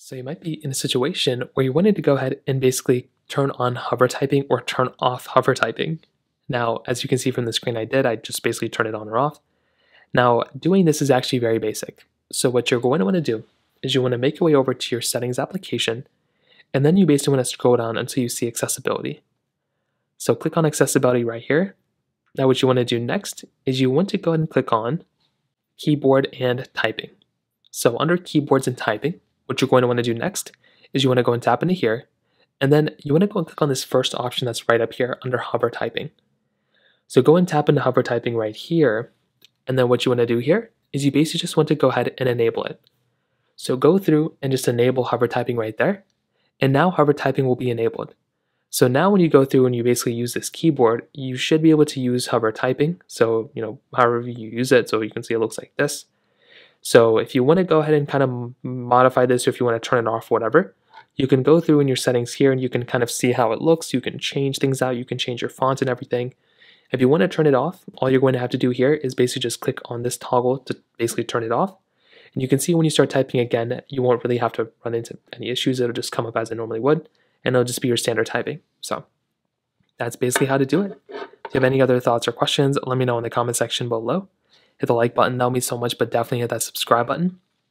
So you might be in a situation where you wanted to go ahead and basically turn on hover typing or turn off hover typing. Now, as you can see from the screen I did, I just basically turn it on or off. Now, doing this is actually very basic. So what you're going to want to do is you want to make your way over to your settings application, and then you basically want to scroll down until you see accessibility. So click on accessibility right here. Now what you want to do next is you want to go ahead and click on keyboard and typing. So under keyboards and typing, what you're going to want to do next is you want to go and tap into here, and then you want to go and click on this first option that's right up here under hover typing. So go and tap into hover typing right here, and then what you want to do here is you basically just want to go ahead and enable it. So go through and just enable hover typing right there, and now hover typing will be enabled. So now when you go through and you basically use this keyboard, you should be able to use hover typing. So, you know, however you use it, so you can see it looks like this. So if you want to go ahead and kind of modify this or if you want to turn it off, whatever, you can go through in your settings here and you can kind of see how it looks. You can change things out. You can change your font and everything. If you want to turn it off, all you're going to have to do here is basically just click on this toggle to basically turn it off. And you can see when you start typing again, you won't really have to run into any issues. It'll just come up as it normally would, and it'll just be your standard typing. So that's basically how to do it. If you have any other thoughts or questions, let me know in the comment section below hit the like button. That'll mean so much, but definitely hit that subscribe button.